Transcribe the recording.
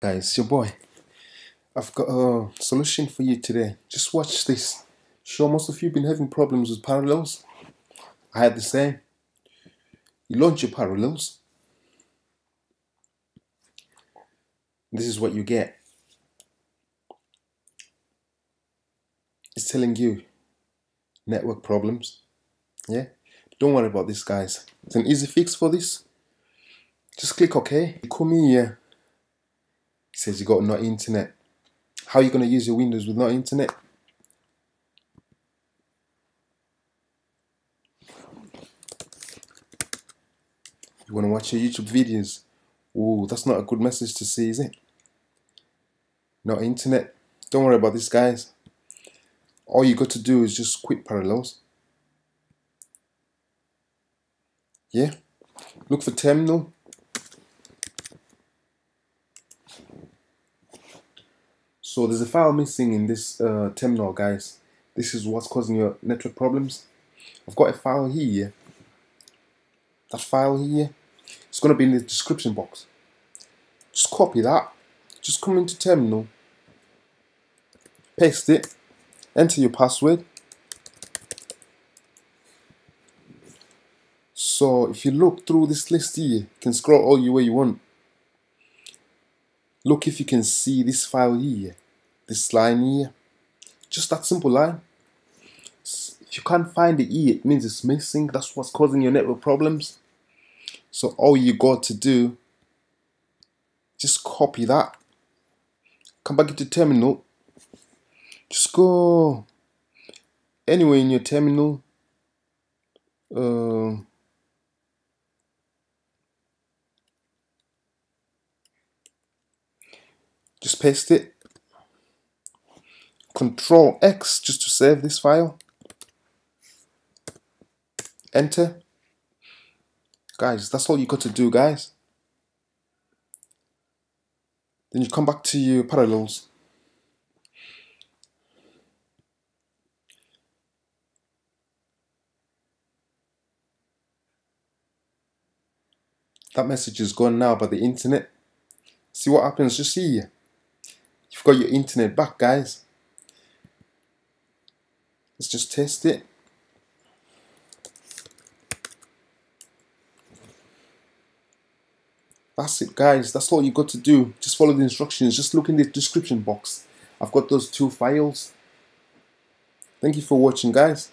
guys your boy. I've got a solution for you today. Just watch this. Sure most of you have been having problems with parallels. I had the same. You launch your parallels. This is what you get. It's telling you network problems. Yeah? Don't worry about this guys. It's an easy fix for this. Just click OK. You come here says you got no internet. How are you going to use your Windows with no internet? You want to watch your YouTube videos? Oh, that's not a good message to see, is it? No internet. Don't worry about this, guys. All you got to do is just quit Parallels. Yeah. Look for terminal. So there's a file missing in this uh, terminal, guys. This is what's causing your network problems. I've got a file here. That file here, it's going to be in the description box. Just copy that. Just come into terminal, paste it, enter your password. So if you look through this list here, you can scroll all the way you want. Look if you can see this file here this line here. Just that simple line. If you can't find the E it means it's missing. That's what's causing your network problems. So all you got to do just copy that. Come back into terminal. Just go anywhere in your terminal. Uh, just paste it Control X just to save this file. Enter. Guys, that's all you got to do, guys. Then you come back to your parallels. That message is gone now by the internet. See what happens, just see. You've got your internet back, guys. Let's just test it. That's it guys, that's all you got to do. Just follow the instructions, just look in the description box. I've got those two files. Thank you for watching guys.